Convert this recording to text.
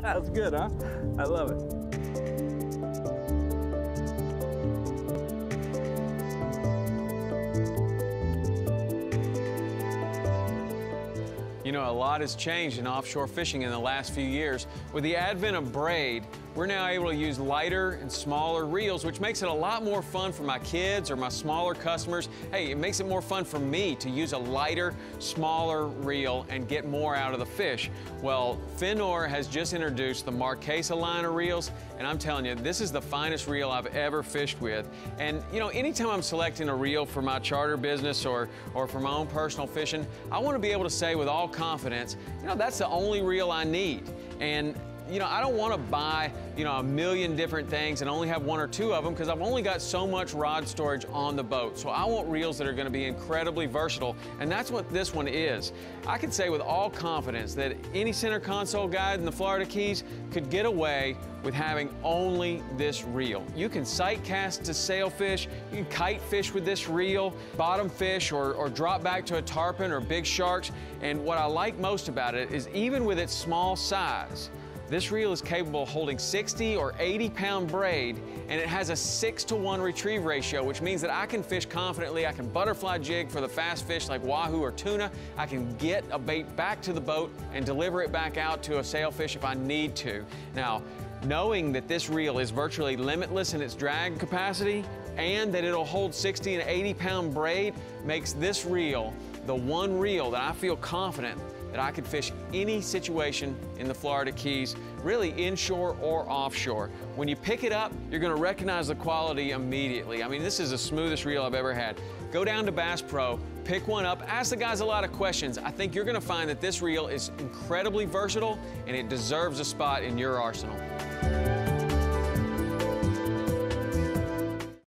that was good, huh? I love it. You know, a lot has changed in offshore fishing in the last few years. With the advent of braid, we're now able to use lighter and smaller reels, which makes it a lot more fun for my kids or my smaller customers. Hey, it makes it more fun for me to use a lighter, smaller reel and get more out of the fish. Well, Fin-Nor has just introduced the Marquesa line of reels, and I'm telling you, this is the finest reel I've ever fished with. And you know, anytime I'm selecting a reel for my charter business or, or for my own personal fishing, I want to be able to say with all confidence, you know, that's the only reel I need. And you know, I don't want to buy, you know, a million different things and only have one or two of them because I've only got so much rod storage on the boat. So I want reels that are going to be incredibly versatile, and that's what this one is. I can say with all confidence that any center console guide in the Florida Keys could get away with having only this reel. You can sight cast to sailfish, you can kite fish with this reel, bottom fish or, or drop back to a tarpon or big sharks. And what I like most about it is even with its small size, this reel is capable of holding 60 or 80 pound braid and it has a six to one retrieve ratio, which means that I can fish confidently. I can butterfly jig for the fast fish like wahoo or tuna. I can get a bait back to the boat and deliver it back out to a sailfish if I need to. Now, knowing that this reel is virtually limitless in its drag capacity and that it'll hold 60 and 80 pound braid makes this reel the one reel that I feel confident that I could fish any situation in the Florida Keys, really inshore or offshore. When you pick it up, you're gonna recognize the quality immediately. I mean, this is the smoothest reel I've ever had. Go down to Bass Pro, pick one up, ask the guys a lot of questions. I think you're gonna find that this reel is incredibly versatile and it deserves a spot in your arsenal.